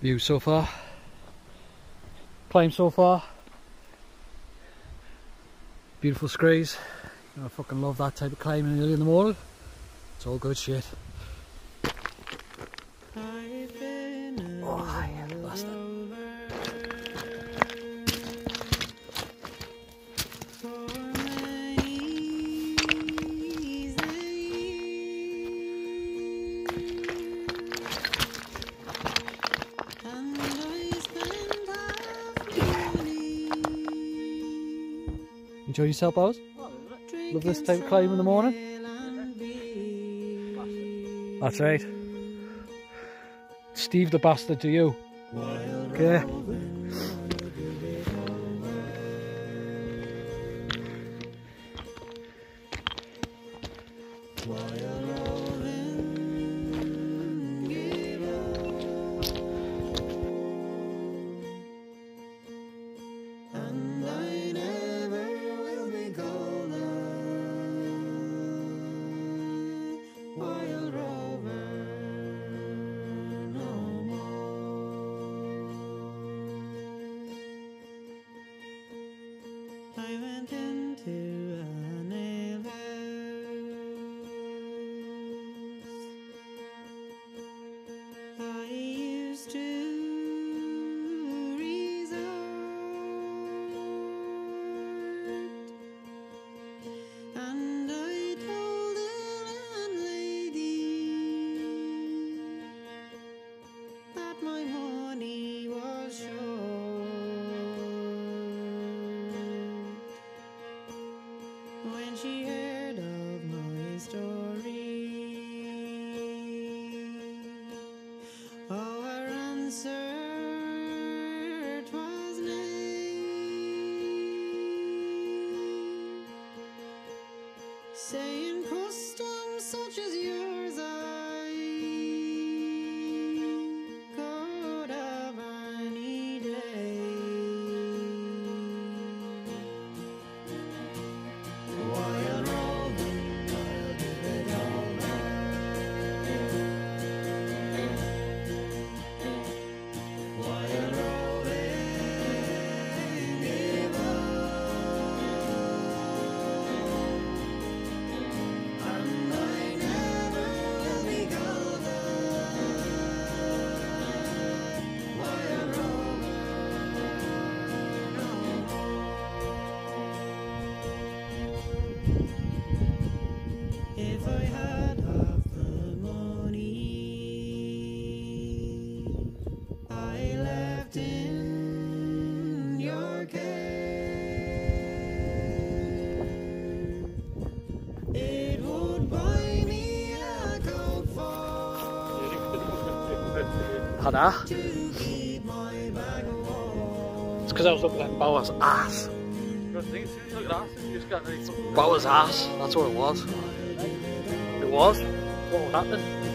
View so far. Climb so far. Beautiful screes. I fucking love that type of climbing early in the morning. It's all good shit. Oh, Enjoy yourself, Bowers? Love this type of climb in the morning? That's right. Steve the bastard to you. Okay. Saying customs such as yours Hannah. to keep my bag warm. It's because I was looking at Bowers' ass. Bowers' ass. That's what it was. It was. What happened?